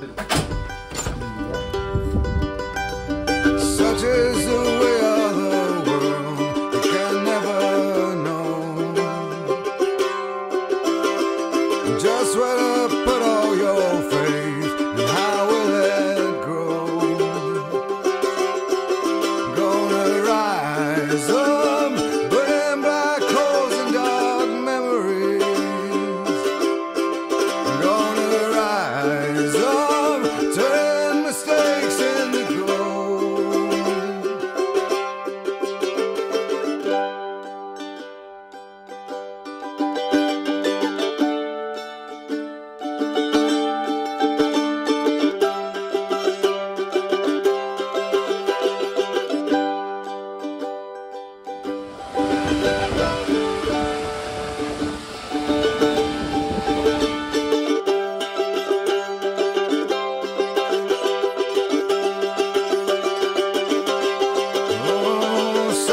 Such is the way of the world, you can never know. Just where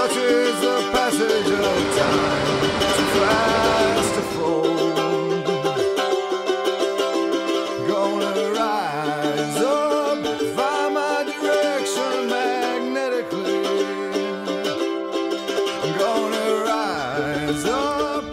Is the passage of time, too fast to fold. Gonna rise up, my direction magnetically. Gonna rise up,